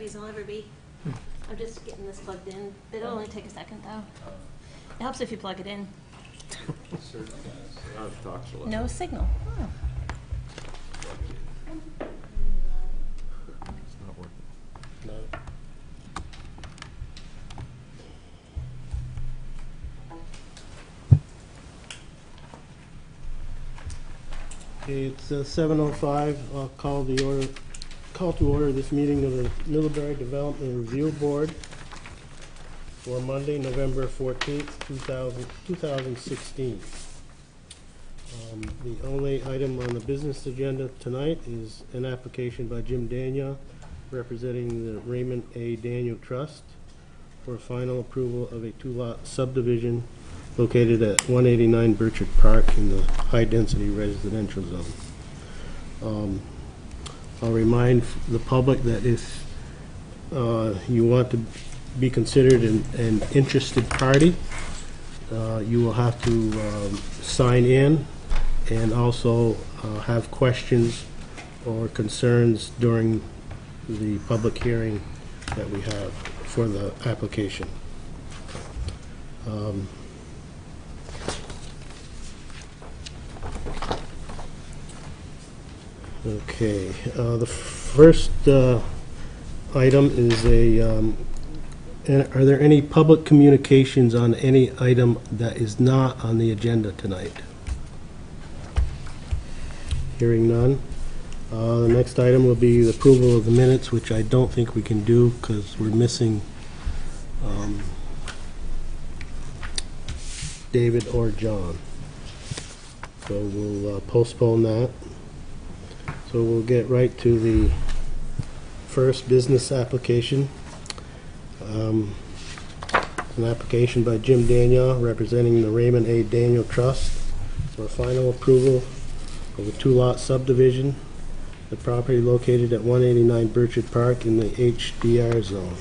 everybody's will ever be. I'm just getting this plugged in. It'll only take a second, though. It helps if you plug it in. No signal. Oh. It's not working. Okay, it's uh, 7:05. I'll call the order, call to order this meeting of the Middlebury Development Review Board for Monday, November 14th, 2000 2016. Um, The only item on the business agenda tonight is an application by Jim Daniel representing the Raymond A. Daniel Trust for final approval of a two-lot subdivision located at 189 Burchard Park in the high-density residential zone. Um, I'll remind the public that if uh, you want to be considered an an interested party, uh, you will have to um, sign in and also uh, have questions or concerns during the public hearing that we have for the application. Um, Okay, uh, the first uh, item is a, um, are there any public communications on any item that is not on the agenda tonight? Hearing none. Uh, The next item will be the approval of the minutes, which I don't think we can do because we're missing um, David or John. So we'll uh, postpone that. So we'll get right to the first business application. Um, An application by Jim Daniel representing the Raymond A. Daniel Trust for final approval of a two-lot subdivision, the property located at 189 Burchard Park in the HDR zone.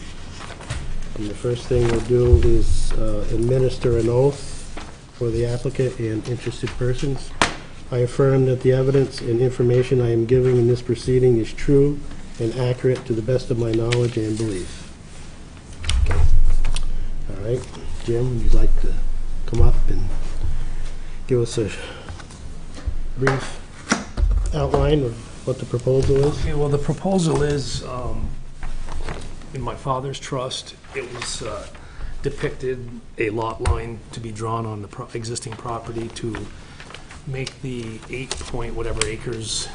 And the first thing we'll do is uh, administer an oath for the applicant and interested persons. I affirm that the evidence and information I am giving in this proceeding is true and accurate to the best of my knowledge and belief. All right, Jim, would you like to come up and give us a brief outline of what the proposal is? Okay, well, the proposal is, um, in my father's trust, it was uh, depicted a lot line to be drawn on the pro- existing property to make the eight point whatever acres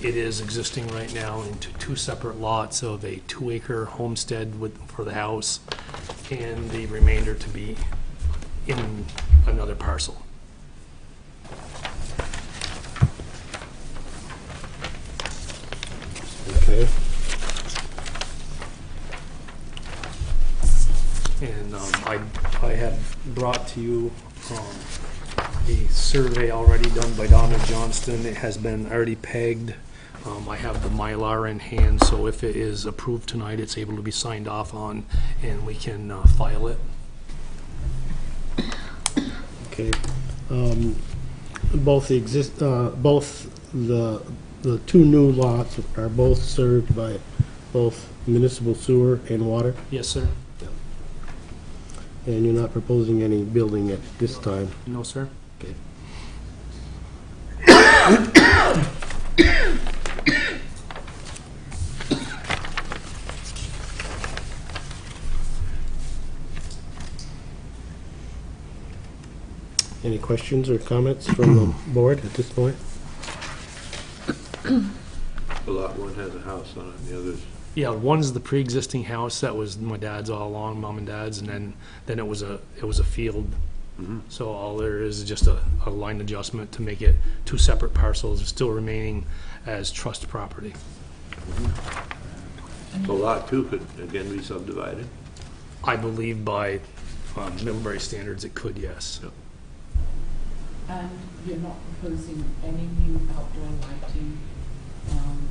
it is existing right now into two separate lots of a two acre homestead with, for the house and the remainder to be in another parcel. Okay. And um, I, I had brought to you um, a survey already done by Donna Johnston. It has been already pegged. Um, I have the Mylar in hand, so if it is approved tonight, it's able to be signed off on, and we can uh, file it. Okay. Um, Both the exist, uh, both the, the two new lots are both served by both municipal sewer and water, Yes, sir? and you're not proposing any building at this time. No, sir? Okay. Any questions or comments from the board at this point? The lot one has a house on it, the other's, Yeah, one's the pre-existing house that was my dad's all along, mom and dad's, and then, then it was a, it was a field. So all there is is just a, a line adjustment to make it two separate parcels, still remaining as trust property. so lot two could again be subdivided? I believe by um, Middlebury standards, it could, yes. And you're not proposing any new outdoor lighting, um,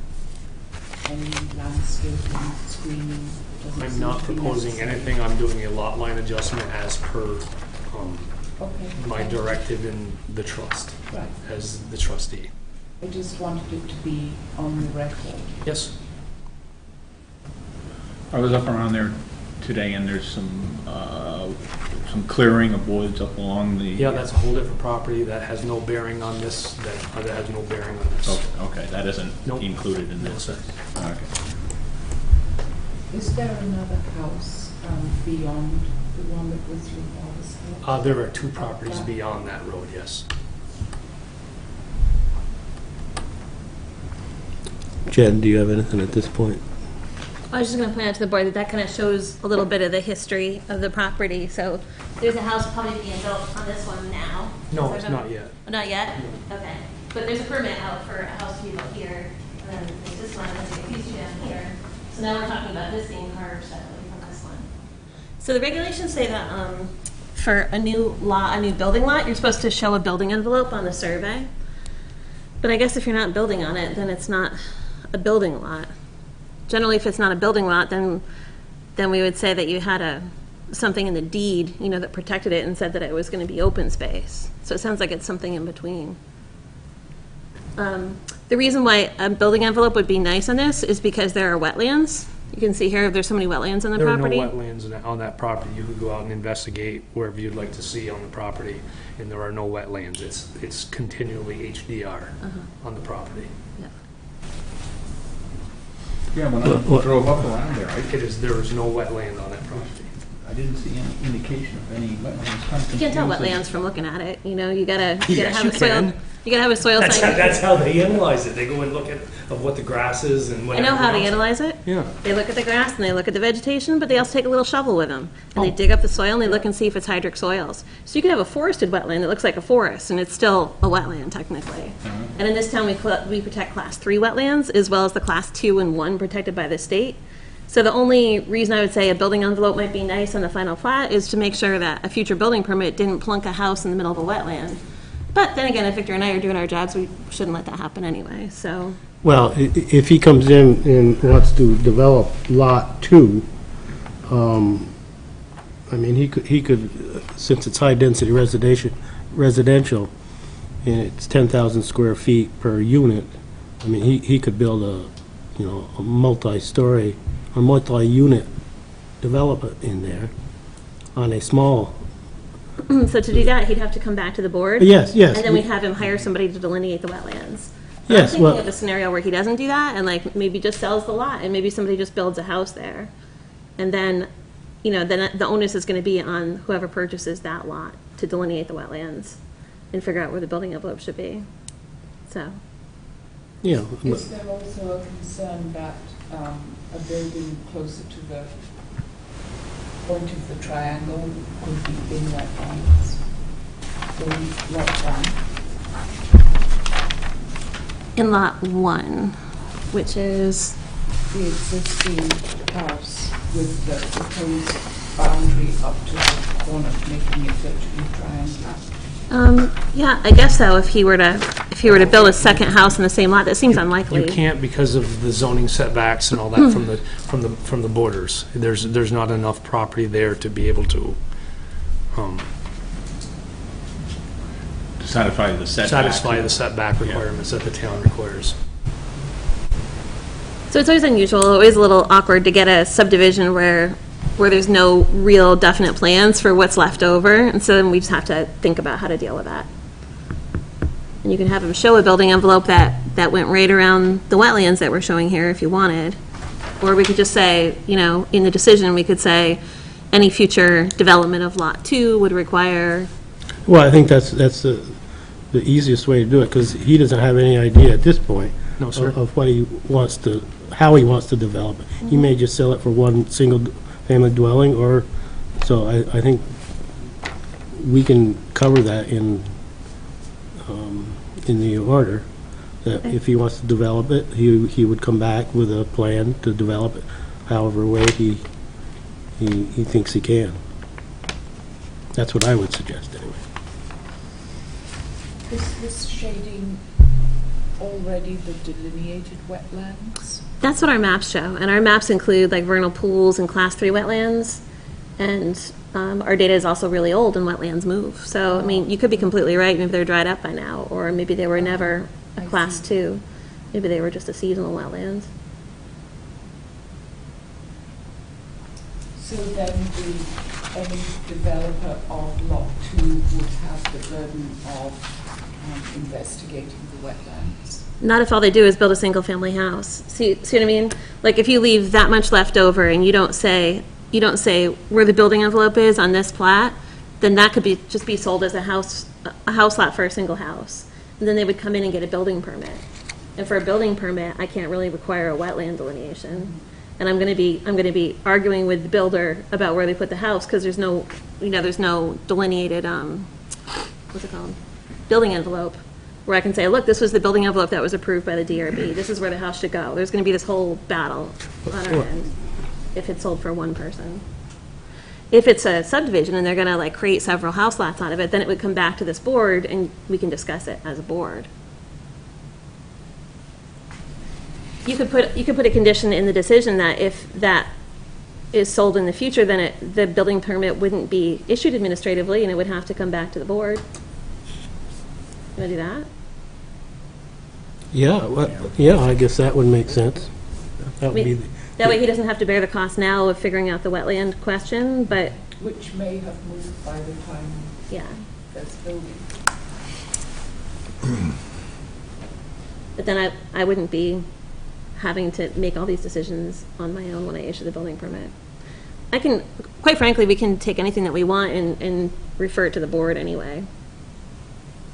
any landscaping, screening? doesn't I'm seem not to be proposing necessary. anything, I'm doing a lot line adjustment as per um, Okay. my thank directive in the trust, Right, as the trustee. I just wanted it to be on the record. Yes? I was up around there today and there's some, uh, some clearing of woods up along the. Yeah, that's a whole different property that has no bearing on this, that, uh, that has no bearing on this. Okay, okay, that isn't Nope. included in No, this. sir. Okay. Is there another house um, beyond the one that was your father's house? Uh, there are two properties beyond that road, yes. Jen, do you have anything at this point? I was just gonna point out to the board that that kind of shows a little bit of the history of the property. So there's a house probably being built on this one now. No, it's not yet. Oh, Not yet? Okay. But there's a permit out for a house to be built here, and then there's this one, and there's a piece down here. So now we're talking about this being carved separately from this one. So the regulations say that, um, for a new lot, a new building lot, you're supposed to show a building envelope on the survey. But I guess if you're not building on it, then it's not a building lot. Generally, if it's not a building lot, then, then we would say that you had a, something in the deed, you know, that protected it and said that it was gonna be open space. So it sounds like it's something in between. Um, The reason why a building envelope would be nice on this is because there are wetlands. You can see here, there's so many wetlands on the There are no property. wetlands in on that property. You could go out and investigate wherever you'd like to see on the property, and there are no wetlands. It's, it's continually HDR uh-huh. on the property. Yeah, Yeah, when I What- drove up around there, I, It is, there is no wetland on that property. I didn't see any indication of any wetlands. Kinda You can't tell confusing. wetlands from looking at it, you know, you gotta, you gotta Yes, have you a soil, can. you gotta have a soil That's how, science. that's how they analyze it. They go and look at, of what the grass is and I whatever. know how they else. analyze it. Yeah. They look at the grass and they look at the vegetation, but they also take a little shovel with them. And they Oh. dig up the soil and they look and see if it's hydric soils. So you can have a forested wetland that looks like a forest and it's still a wetland technically. Uh-huh. And in this town, we, cl- we protect class three wetlands as well as the class two and one protected by the state. So the only reason I would say a building envelope might be nice on the final plat is to make sure that a future building permit didn't plunk a house in the middle of a wetland. But then again, if Victor and I are doing our jobs, we shouldn't let that happen anyway, so. Well, if he comes in and wants to develop Lot 2, um, I mean, he could, he could, since it's high-density residential, residential, and it's 10,000 square feet per unit, I mean, he, he could build a, you know, a multi-story, or multi-unit developer in there on a small, So to do that, he'd have to come back to the board. yes, yes. And then we'd have him hire somebody to delineate the wetlands. I'm Yes, thinking well- of a scenario where he doesn't do that and like maybe just sells the lot and maybe somebody just builds a house there. And then, you know, then the onus is gonna be on whoever purchases that lot to delineate the wetlands and figure out where the building envelope should be. So, You know, Is there also a concern that um, a building closer to the point of the triangle could be in wetlands? In lot one, in lot one, which is, the existing house with the proposed boundary up to the corner, making it virtually triangular. um, yeah, I guess so, if he were to, if he were to build a second house in the same lot, that seems unlikely. You can't because of the zoning setbacks and all that from the, from the, from the borders. There's, there's not enough property there to be able to, um, To satisfy the setback. satisfy the setback requirements that the town requires. So it's always unusual, always a little awkward to get a subdivision where, where there's no real definite plans for what's left over, and so then we just have to think about how to deal with that. And you can have them show a building envelope that, that went right around the wetlands that we're showing here if you wanted. Or we could just say, you know, in the decision, we could say, any future development of Lot 2 would require, Well, I think that's, that's the, the easiest way to do it, because he doesn't have any idea at this point No, sir. of of what he wants to, how he wants to develop it. He may just sell it for one single-family dwelling, or, so I, I think we can cover that in, in the order, that if he wants to develop it, he, he would come back with a plan to develop it however way he, he, he thinks he can. That's what I would suggest, anyway. Is this shading already the delineated wetlands? that's what our maps show, and our maps include like vernal pools and class three wetlands. And um, our data is also really old and wetlands move. So, I mean, you could be completely right, maybe they're dried up by now, or maybe they were never a I class see. two. Maybe they were just a seasonal wetlands. So then the, any developer of lot two would have the burden of um, investigating the wetlands? Not if all they do is build a single-family house. See, see what I mean? Like, if you leave that much left over and you don't say, you don't say where the building envelope is on this plat, then that could be, just be sold as a house, a house lot for a single house. And then they would come in and get a building permit. And for a building permit, I can't really require a wetland delineation. And I'm gonna be, I'm gonna be arguing with the builder about where they put the house, because there's no, you know, there's no delineated, um, what's it called? Building envelope, where I can say, look, this was the building envelope that was approved by the DRB, this is where the house should go. There's gonna be this whole battle on our end, if it's sold for one person. If it's a subdivision and they're gonna like create several house lots out of it, then it would come back to this board and we can discuss it as a board. You could put, you could put a condition in the decision that if that is sold in the future, then it, the building permit wouldn't be issued administratively and it would have to come back to the board. You wanna do that? Yeah, well, yeah, I guess that would make sense. That would be, mean, That way he doesn't have to bear the cost now of figuring out the wetland question, but, Which may have moved by the time yeah. there's building. But then I, I wouldn't be having to make all these decisions on my own when I issue the building permit. I can, quite frankly, we can take anything that we want and, and refer it to the board anyway.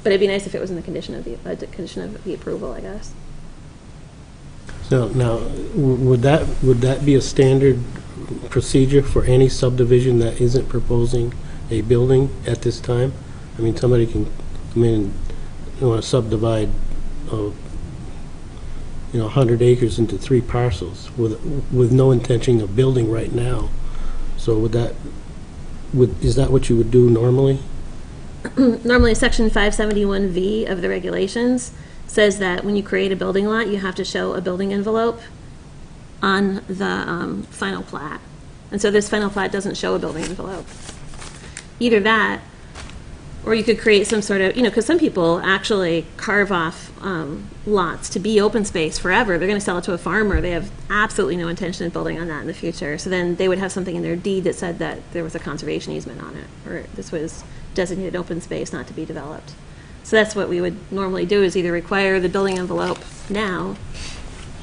But it'd be nice if it was in the condition of the, uh, the condition of the approval, I guess. So now, would that, would that be a standard procedure for any subdivision that isn't proposing a building at this time? I mean, somebody can come in and want to subdivide, uh, you know, 100 acres into three parcels with, with no intention of building right now. So would that, would, is that what you would do normally? Normally, section five seventy-one V of the regulations says that when you create a building lot, you have to show a building envelope on the, um, final plat. And so this final plat doesn't show a building envelope. Either that, or you could create some sort of, you know, because some people actually carve off, um, lots to be open space forever. They're gonna sell it to a farmer. They have absolutely no intention of building on that in the future. So then they would have something in their deed that said that there was a conservation easement on it, or this was designated open space not to be developed. So that's what we would normally do, is either require the building envelope now.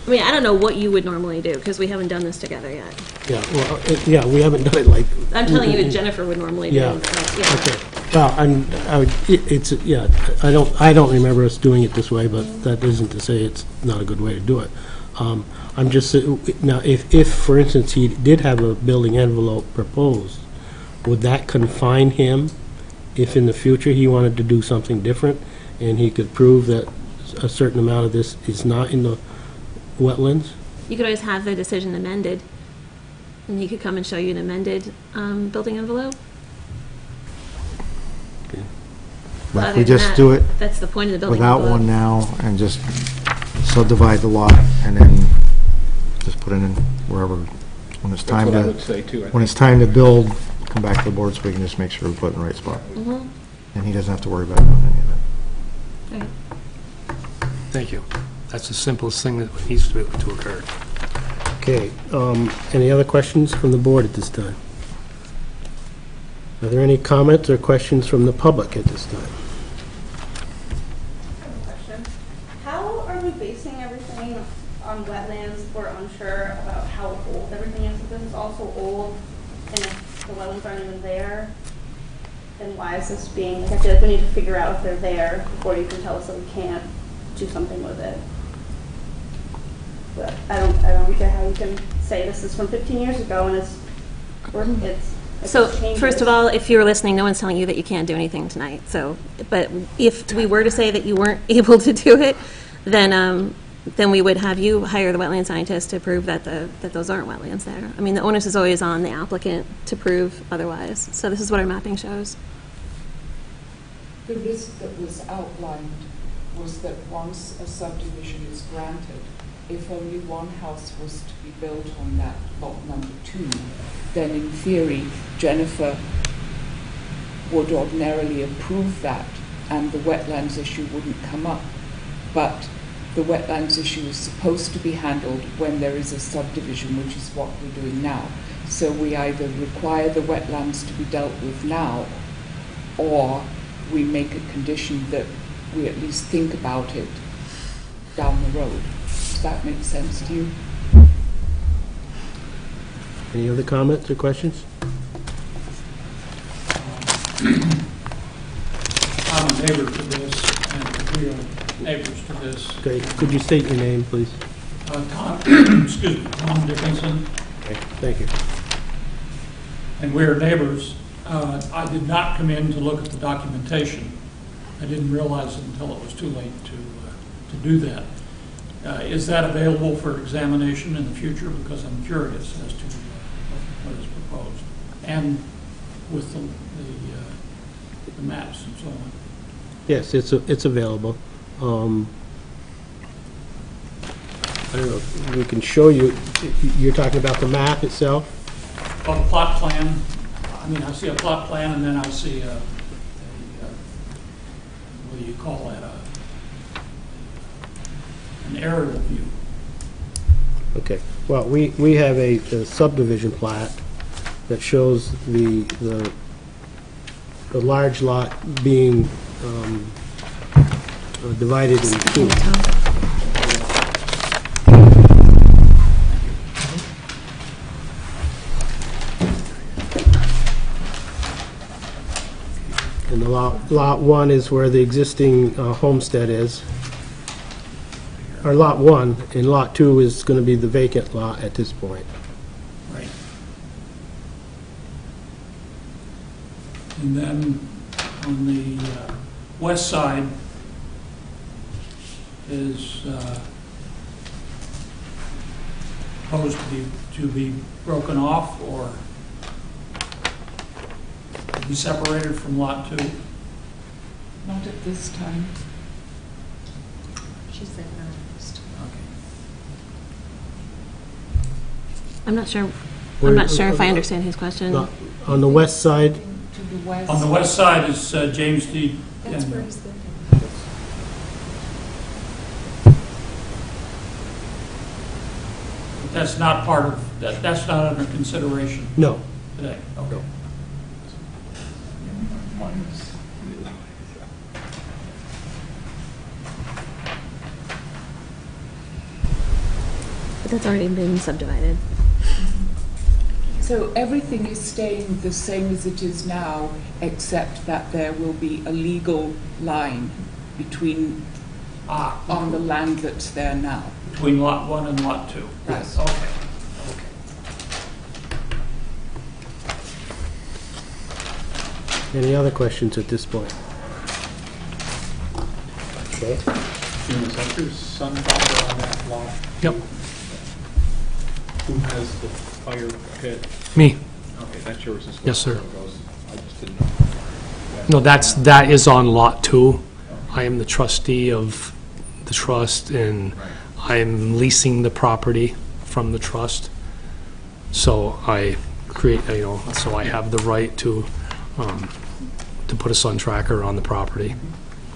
I mean, I don't know what you would normally do, because we haven't done this together yet. Yeah, well, it- yeah, we haven't done it like. I'm telling you what Jennifer would normally do. Yeah, yeah. Okay, well, I'm, I would, it- it's, yeah, I don't, I don't remember us doing it this way, but that isn't to say it's not a good way to do it. Um, I'm just, uh, now, if, if, for instance, he did have a building envelope proposed, would that confine him if in the future he wanted to do something different, and he could prove that a certain amount of this is not in the wetlands? You could always have the decision amended, and he could come and show you an amended um, building envelope. But Other we than just that, do it That's the point of the building without envelope. one now and just subdivide the lot and then just put it in wherever, when it's That's time what I to, would say too. I when think. it's time to build, come back to the board so we can just make sure we put it in the right spot. Mhm. And he doesn't have to worry about doing any of it. Right. Thank you. That's the simplest thing that needs to to occur. Okay, um, any other questions from the board at this time? Are there any comments or questions from the public at this time? question. How are we basing everything on wetlands? We're unsure about how old everything is. If this is also old, and if the wetlands aren't even there, then why is this being, like, I feel like we need to figure out if they're there before you can tell us that we can't do something with it. But I don't, I don't get how you can say this is from fifteen years ago and it's, we're- it's. So, first of all, if you're listening, no one's telling you that you can't do anything tonight, so, but if we were to say that you weren't able to do it, then, um, then we would have you hire the wetland scientist to prove that the, that those aren't wetlands there. I mean, the onus is always on the applicant to prove otherwise, so this is what our mapping shows. The risk that was outlined was that once a subdivision is granted, if only one house was to be built on that lot number two, then in theory, Jennifer would ordinarily approve that and the wetlands issue wouldn't come up. But the wetlands issue is supposed to be handled when there is a subdivision, which is what we're doing now. So we either require the wetlands to be dealt with now, or we make a condition that we at least think about it down the road. Does that make sense to you? Any other comments or questions? I'm a neighbor to this, and we are neighbors to this. Okay, could you state your name, please? Uh, Tom, excuse me, Tom Dickinson, Okay, thank you. and we are neighbors. Uh, I did not come in to look at the documentation. I didn't realize until it was too late to, uh, to do that. Uh, Is that available for examination in the future? Because I'm curious as to uh, what is proposed. And with the, the uh, the maps and so on. Yes, it's, a- it's available. Um, I don't know, if we can show you, you're talking about the map itself? Well, the plot plan, I mean, I see a plot plan and then I see a, a, uh, what do you call that, a, an aerial view. Okay, well, we, we have a a subdivision plat that shows the, the, the large lot being um, uh, divided in two. And the lot, lot one is where the existing uh, homestead is. Or lot one, and lot two is gonna be the vacant lot at this point. Right. And then on the uh, west side is uh, supposed to be, to be broken off or be separated from lot two. Not at this time. She said no. Okay. I'm not sure, I'm not sure if I understand his question. Lot- On the west side, To the west. On the west side is uh, James D. That's where Daniel. he's living. That's not part of, that. that's not under consideration no. today. Okay. But that's already been subdivided. So everything is staying the same as it is now, except that there will be a legal line between, Ah, on the land that's there now. Between lot one and lot two. Yes. Okay, okay. Any other questions at this point? Okay. Jim, is that your son proper on that lot? Yep, Who has the fire pit? me. Okay, that's yours as well. Yes, sir. so it goes- I just didn't know. No, that's, that is on Lot 2. I am the trustee of the trust, and Right. I'm leasing the property from the trust. So I create, you know, so I have the right to, um, to put a sun tracker on the property,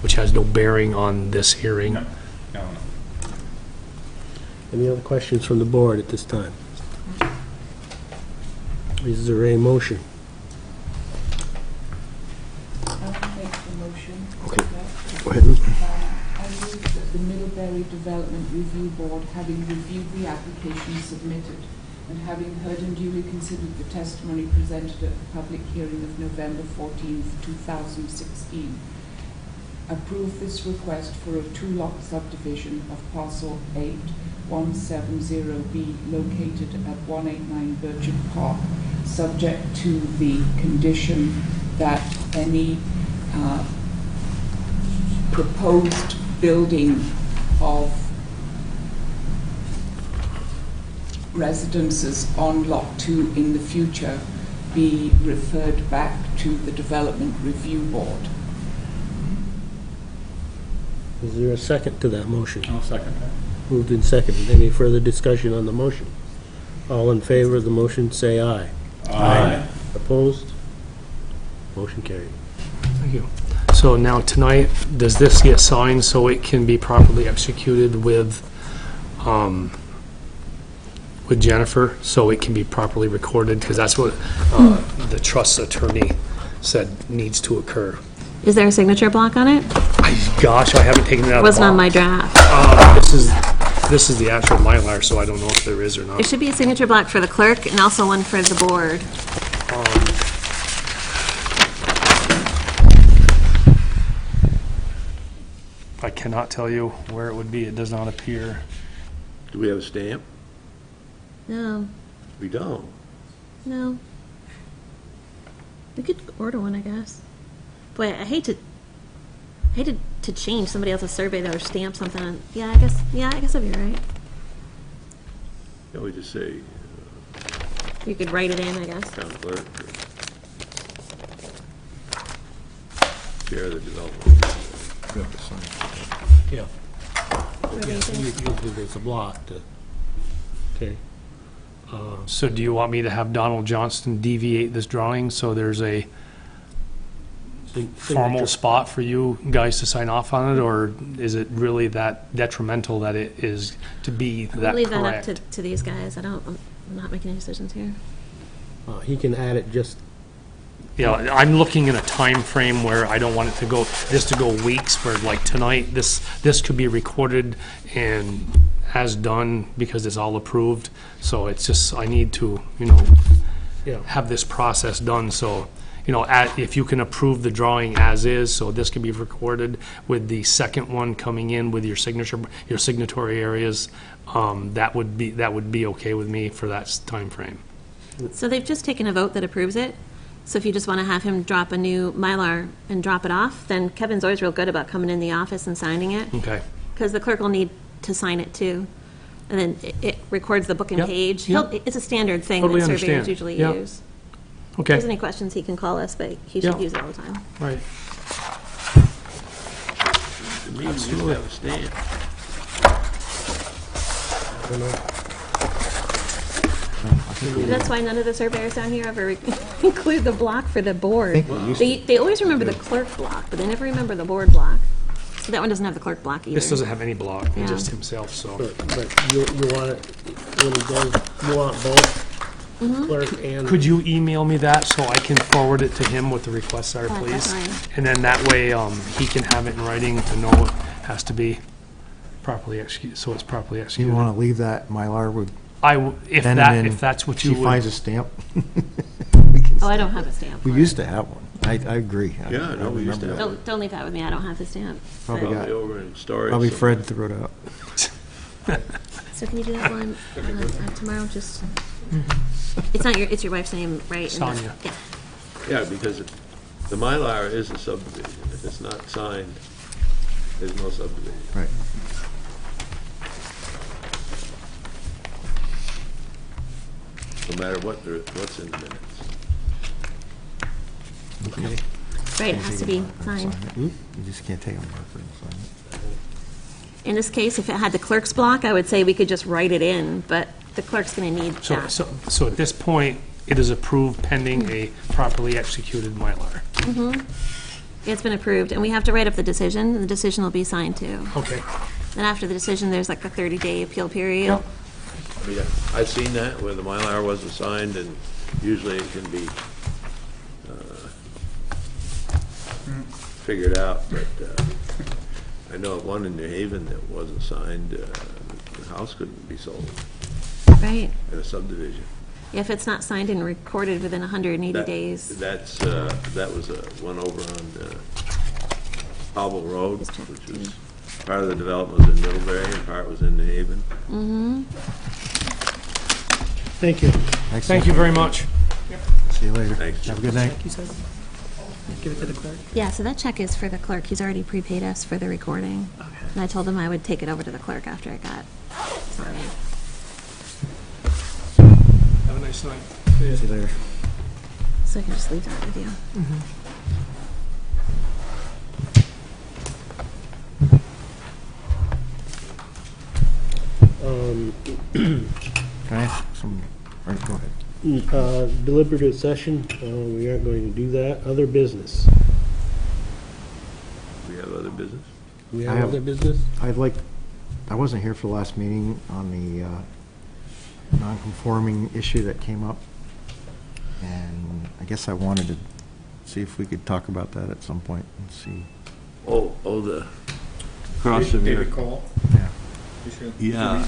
which has no bearing on this hearing. No, no, no. Any other questions from the board at this time? Is there a motion? I'll make the motion. Okay. Go ahead. Development Review Board, having reviewed the application submitted and having heard and duly considered the testimony presented at the public hearing of November fourteenth, two thousand sixteen, approve this request for a two-lot subdivision of parcel eight, one seven zero B located at one eight nine Burgess Park, subject to the condition that any uh, proposed building of residences on Lot 2 in the future be referred back to the Development Review Board. Is there a second to that motion? I'll second that. Moved and seconded. Any further discussion on the motion? All in favor of the motion, say aye. Aye. Opposed? Motion carried. Thank you. So now tonight, does this get signed so it can be properly executed with, um, with Jennifer, so it can be properly recorded, because that's what uh, the trust attorney said needs to occur. Is there a signature block on it? Gosh, I haven't taken it out It of the wasn't on my box. draft. Uh, This is, this is the actual Mylar, so I don't know if there is or There not. should be a signature block for the clerk and also one for the board. I cannot tell you where it would be, it does not appear. Do we have a stamp? No, We don't. no. We could order one, I guess. Boy, I hate to, I hate to, to change somebody else's survey though, or stamp something on, yeah, I guess, yeah, I guess I'd be right. Can we just say You could write it in, I guess. town clerk? or Chair of the development. You have to sign. Yeah. What do you? Usually there's a block to, okay. So do you want me to have Donald Johnston deviate this drawing, so there's a Sig- formal signature. spot for you guys to sign off on it, or is it really that detrimental that it is to be that Leave that up to, correct? to these guys. I don't, I'm not making any decisions here. Uh, He can add it just, Yeah, I'm looking in a time frame where I don't want it to go, this to go weeks, where like tonight, this, this could be recorded and as done because it's all approved. So it's just, I need to, you know, yeah. have this process done, so, you know, at, if you can approve the drawing as is, so this can be recorded with the second one coming in with your signature, your signatory areas, um, that would be, that would be okay with me for that s- timeframe. So they've just taken a vote that approves it. So if you just want to have him drop a new Mylar and drop it off, then Kevin's always real good about coming in the office and signing it, Okay, because the clerk will need to sign it too. And then it- it records the book and Yep, page. He'll, yep. it's a standard thing Totally that surveyors understand. usually Yeah. use. If there's okay, any questions, he can call us, but he should Yeah. use it all the time. right. To me, we used to have a stamp. I don't know. That's why none of the surveyors down here ever include the block for the board. think we used They, they always remember the clerk block, but they never remember the board block. So that one doesn't have the clerk block either. This doesn't have any block, Yeah. just himself, so. But, but you, you want it, when he does, you want both Mm-hmm. clerk and. Could you email me that so I can forward it to him what the requests are, please? definitely. And then that way, um, he can have it in writing to know it has to be properly executed, so it's properly Do you executed. want to leave that Mylar with I, w- if Ben and that, then if that's what you she you finds would, a stamp? We can- Oh, I don't have a stamp. We used to have one. I, I agree. I- Yeah, no, I we used to remember have that. Don't, don't leave that with me, I don't have the stamp. Probably But- got- Probably over in storage. Probably somewhere. Fred threw it out. So can you do that one uh, tomorrow, just? It's not your, it's your wife's name, right? And the- Sonia. Yeah. Yeah, because it- the Mylar is a subdivision. If it's not signed, there's no subdivision. Right. No matter what, there- what's in the minutes. Okay. Right, it has to be signed. You just can't take a marker and sign it. In this case, if it had the clerk's block, I would say we could just write it in, but the clerk's gonna need so, that. so, so at this point, it is approved pending a properly executed Mylar. Mm-hmm. It's been approved, and we have to write up the decision, and the decision will be signed too. Okay, Then after the decision, there's like a 30-day appeal period. Yep. Yeah, I've seen that where the Mylar wasn't signed and usually it can be uh, figured out, but uh, I know of one in New Haven that wasn't signed, uh, the house couldn't be sold Right. in a subdivision. If it's not signed and recorded within 180 That- days. That's, uh, that was uh, one over on uh, Hobble Road, Just check. which was, part of the development was in Middlebury and part was in New Haven. Thank you. Thanks. thank you very much. See you later. Thanks. Have a good night. Thank You said? Give it to the clerk? Yeah, so that check is for the clerk. He's already prepaid us for the recording. And I told him I would take it over to the clerk after I got signed. Have a nice night. See you later. So I can just leave that with you. Um, Can I ask some, all right, go ahead. mm, uh, deliberative session, uh, we aren't going to do that. Other business. We have other business? We I have have- other business? I'd like, I wasn't here for the last meeting on the uh, non-conforming issue that came up. And I guess I wanted to see if we could talk about that at some point and see. Oh, oh, the, across from here. Cole? Yeah. Yeah.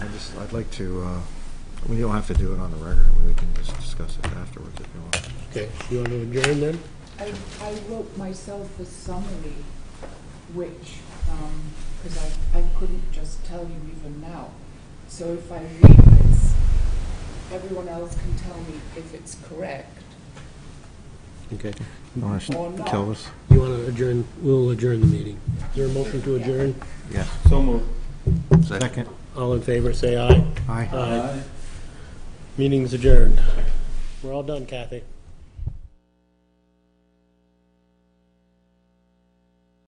I just, I'd like to, uh, we don't have to do it on the record, I mean, we can just discuss it afterwards if you want. Okay, you want to adjourn then? I, I wrote myself a summary, which, because I, I couldn't just tell you even now. So if I read this, everyone else can tell me if it's correct Okay. You want or to not. kill this? You want to adjourn, we'll adjourn the meeting. Is there a motion to adjourn? Yes. So moved. Second. All in favor, say aye. Aye. Aye. Meeting's adjourned. We're all done, Kathy.